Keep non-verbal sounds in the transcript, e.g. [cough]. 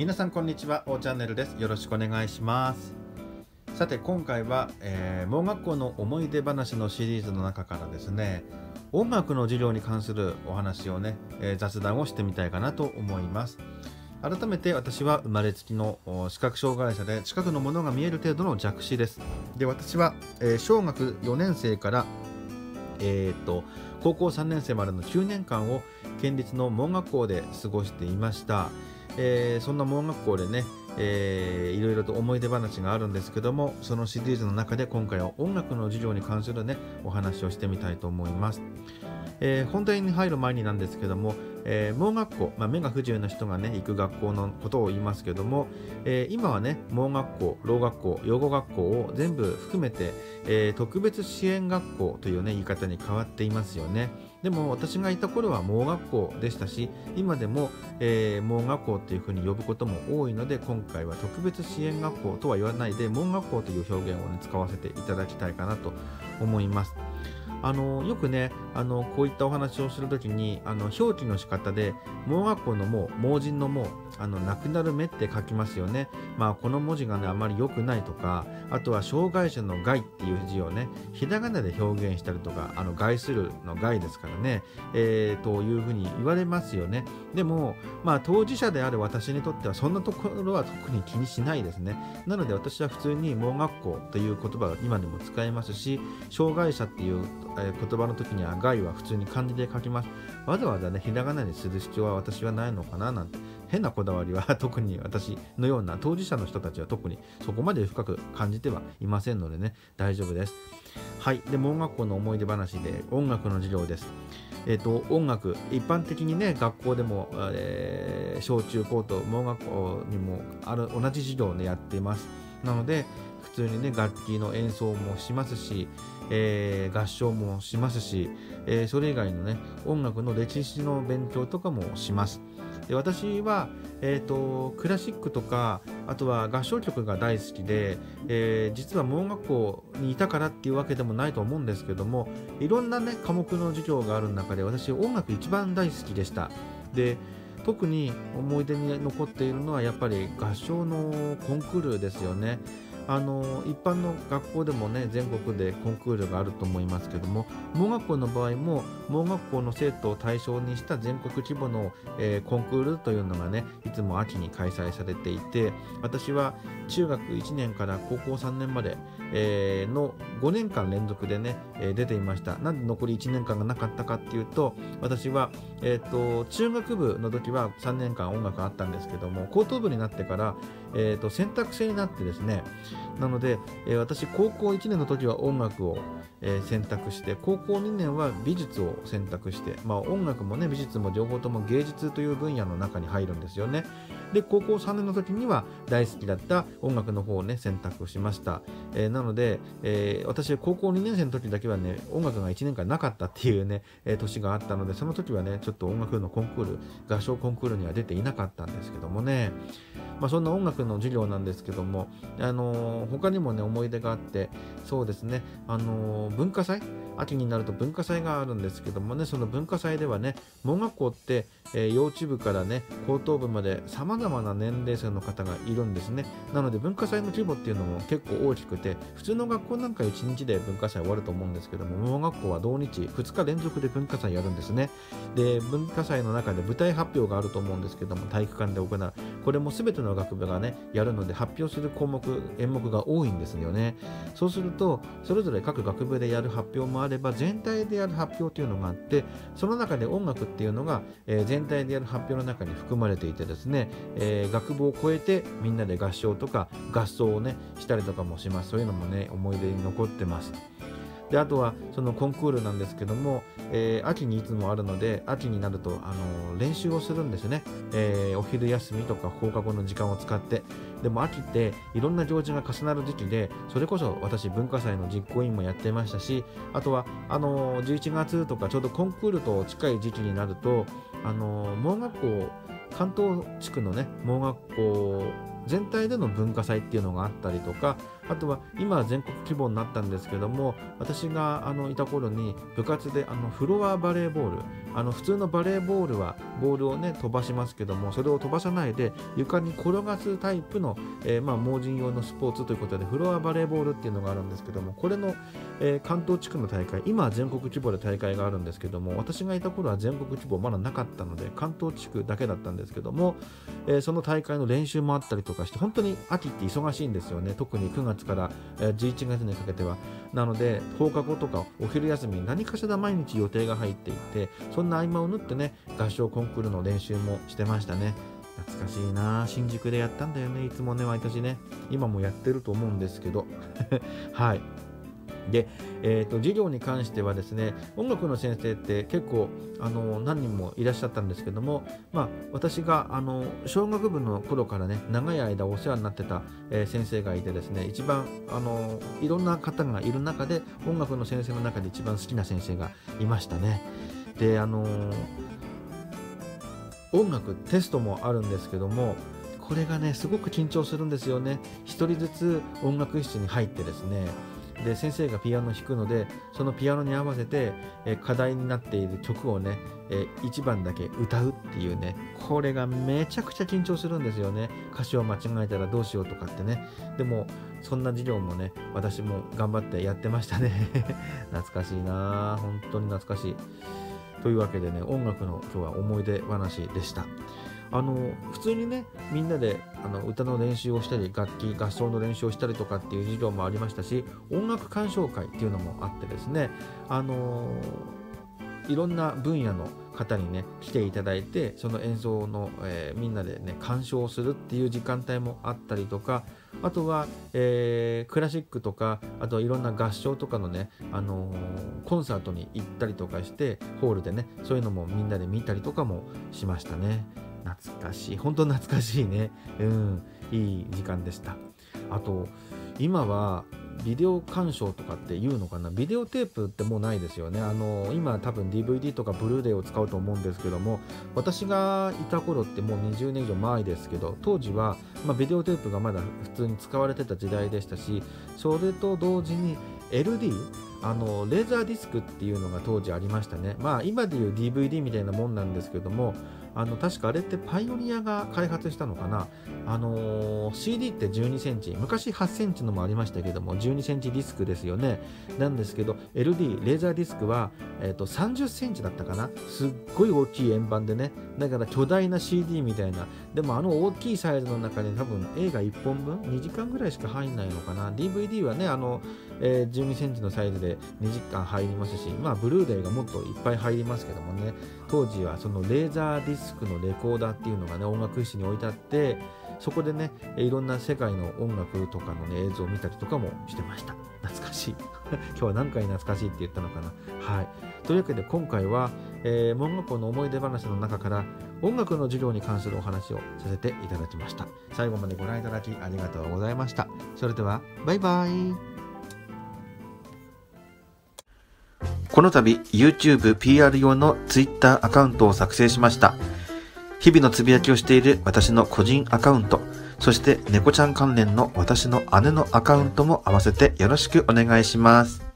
皆さんこんにちは、おチャンネルです。よろしくお願いします。さて今回は、えー盲学校の思い出話のシリーズの中からですね、音楽の授業に関するお話をね、えー雑談をしてみたいかなと思います。改めて私は生まれつきの視覚障害者で近くのものが見える程度の弱視です。で私は、えー小学4年生からえー、と高校3年生までの9年間を県立の盲学校で過ごしていました、えーそんな盲学校でね、えーいろいろと思い出話があるんですけどもそのシリーズの中で今回は音楽の授業に関するねお話をしてみたいと思います、えー本題に入る前になんですけども、えー盲学校、まあ、目が不自由な人がね行く学校のことを言いますけども、えー今はね盲学校ろう学校養護学校を全部含めて、えー特別支援学校というね言い方に変わっていますよね。でも私がいた頃は盲学校でしたし今でも、えー盲学校っていうふうに呼ぶことも多いので今回は特別支援学校とは言わないで盲学校という表現を、ね、使わせていただきたいかなと思います。あのよくねあのこういったお話をするときにあの表記の仕方で盲学校の盲盲人の盲あの亡くなる目って書きますよね。まあこの文字がねあまり良くないとかあとは障害者の害っていう字をねひらがなで表現したりとかあの害するの害ですからね、えーというふうに言われますよね。でもまあ当事者である私にとってはそんなところは特に気にしないですね。なので私は普通に盲学校という言葉が今でも使えますし障害者っていう言葉の時には害は普通に漢字で書きます。わざわざねひらがなにする必要は私はないのかななんて変なこだわりは [laughs] 特に私のような当事者の人たちは特にそこまで深く感じてはいませんのでね。大丈夫です。はい。で盲学校の思い出話で音楽の授業です。えー、と音楽一般的にね学校でも、えー小中高と盲学校にもある同じ授業をねやっています。なので普通にね楽器の演奏もしますし、えー合唱もしますし、えーそれ以外のね音楽の歴史の勉強とかもします。で私は、えー、とクラシックとかあとは合唱曲が大好きで、えー実は盲学校にいたからっていうわけでもないと思うんですけどもいろんなね科目の授業がある中で私音楽一番大好きでした。で特に思い出に残っているのはやっぱり合唱のコンクールですよね。あの一般の学校でもね全国でコンクールがあると思いますけども盲学校の場合も盲学校の生徒を対象にした全国規模の、えーコンクールというのがねいつも秋に開催されていて私は中学1年から高校3年まで、えーの5年間連続でね、えー出ていました。なんで残り1年間がなかったかっていうと私は、えー、と中学部の時は3年間音楽あったんですけども高等部になってから、えー、と選択制になってですねなので、えー私高校1年の時は音楽を、え選択して高校2年は美術を選択して、まあ、音楽もね美術も両方とも芸術という分野の中に入るんですよね。で高校3年の時には大好きだった音楽の方をね選択しました、えーなので、えー私高校2年生の時だけはね音楽が1年間なかったっていうね、えー年があったのでその時はねちょっと音楽のコンクール合唱コンクールには出ていなかったんですけどもね。まあ、そんな音楽の授業なんですけども、あの他にもね思い出があってそうですね、あの文化祭秋になると文化祭があるんですけどもねその文化祭ではね盲学校って、えー幼稚部からね高等部までさまざまな年齢層の方がいるんですね。なので文化祭の規模っていうのも結構大きくて普通の学校なんか1日で文化祭終わると思うんですけども盲学校は同日2日連続で文化祭やるんですね。で文化祭の中で舞台発表があると思うんですけども体育館で行う。これも全ての学部がねやるので発表する項目演目が多いんですよね。そうするとそれぞれ各学部でやる発表もあれば全体でやる発表というのがあってその中で音楽っていうのが、え全体でやる発表の中に含まれていてですね、え学部を超えてみんなで合唱とか合奏をねしたりとかもします。そういうのもね思い出に残ってます。であとはそのコンクールなんですけども、えー秋にいつもあるので秋になると、あの練習をするんですね、えーお昼休みとか放課後の時間を使って。でも秋っていろんな行事が重なる時期でそれこそ私文化祭の実行委員もやってましたしあとはあの11月とかちょうどコンクールと近い時期になるとあの盲学校関東地区のね盲学校全体での文化祭っていうのがあったりとかあとは今は全国規模になったんですけども私があのいた頃に部活であのフロアバレーボールあの普通のバレーボールはボールをね飛ばしますけどもそれを飛ばさないで床に転がすタイプの、えー、まあ、盲人用のスポーツということでフロアバレーボールっていうのがあるんですけどもこれの、えー、関東地区の大会今は全国規模で大会があるんですけども私がいた頃は全国規模まだなかったので関東地区だけだったんですけども、えー、その大会の練習もあったりとかして本当に秋って忙しいんですよね。特に9月から11月にかけては。なので放課後とかお昼休みに何かしら毎日予定が入っていてそんな合間を縫ってね合唱コンクールの練習もしてましたね。懐かしいな新宿でやったんだよねいつもね毎年ね。今もやってると思うんですけど。[laughs] はい。で、えーと、授業に関してはですね音楽の先生って結構あの何人もいらっしゃったんですけども、まあ、私があの小学部の頃からね長い間お世話になってた、えー、先生がいてですね一番あのいろんな方がいる中で音楽の先生の中で一番好きな先生がいましたね。であの音楽テストもあるんですけどもこれがねすごく緊張するんですよね。一人ずつ音楽室に入ってですねで先生がピアノ弾くのでそのピアノに合わせて、え課題になっている曲をね、え1番だけ歌うっていうねこれがめちゃくちゃ緊張するんですよね。歌詞を間違えたらどうしようとかってね。でもそんな授業もね私も頑張ってやってましたね。[laughs] 懐かしいな本当に懐かしい。というわけでね音楽の今日は思い出話でした。あの普通にねみんなであの歌の練習をしたり楽器合奏の練習をしたりとかっていう授業もありましたし音楽鑑賞会っていうのもあってですねあのいろんな分野の方にね来ていただいてその演奏の、えー、みんなでね鑑賞するっていう時間帯もあったりとかあとは、えー、クラシックとかあといろんな合唱とかのね、あのー、コンサートに行ったりとかしてホールでねそういうのもみんなで見たりとかもしましたね。懐かしい。本当懐かしいね。うん。いい時間でした。あと今はビデオ鑑賞とかって言うのかな？ビデオテープってもうないですよね。あの今多分 DVD とかブルーレイを使うと思うんですけども私がいた頃ってもう20年以上前ですけど当時は、まあ、ビデオテープがまだ普通に使われてた時代でしたしそれと同時に LD あのレーザーディスクっていうのが当時ありましたね。まあ今でいう DVD みたいなもんなんですけどもあの確かあれってパイオニアが開発したのかな、あのー、CD って12センチ昔8センチのもありましたけども12センチディスクですよね。なんですけど LD レーザーディスクは、えーと、30センチだったかな？すっごい大きい円盤でね。だから巨大な CD みたいな。でもあの大きいサイズの中に多分映画1本分？2時間ぐらいしか入んないのかな？DVD はねあの、えー、12センチのサイズで2時間入りますしまあブルーレイがもっといっぱい入りますけどもね。当時はそのレーザーディスクスクのレコーダーっていうのがね音楽室に置いてあってそこでねいろんな世界の音楽とかの、ね、映像を見たりとかもしてました。懐かしい。[laughs] 今日は何回懐かしいって言ったのかな。はい。というわけで今回は、えー、門学校の思い出話の中から音楽の授業に関するお話をさせていただきました。最後までご覧いただきありがとうございました。それではバイバイ。この度 YouTube PR 用の Twitter アカウントを作成しました。日々のつぶやきをしている私の個人アカウント、そして猫ちゃん関連の私の姉のアカウントも合わせてよろしくお願いします。